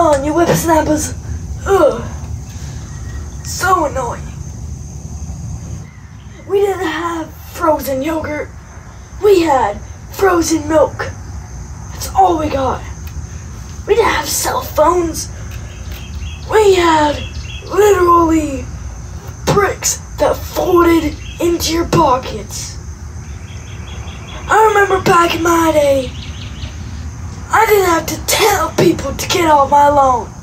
lawn, you whippersnappers! Ugh. So annoying. We didn't have frozen yogurt. We had frozen milk. That's all we got. We didn't have cell phones. We had literally bricks that folded into your pockets. I remember back in my day, I didn't have to tell people to get off my lawn.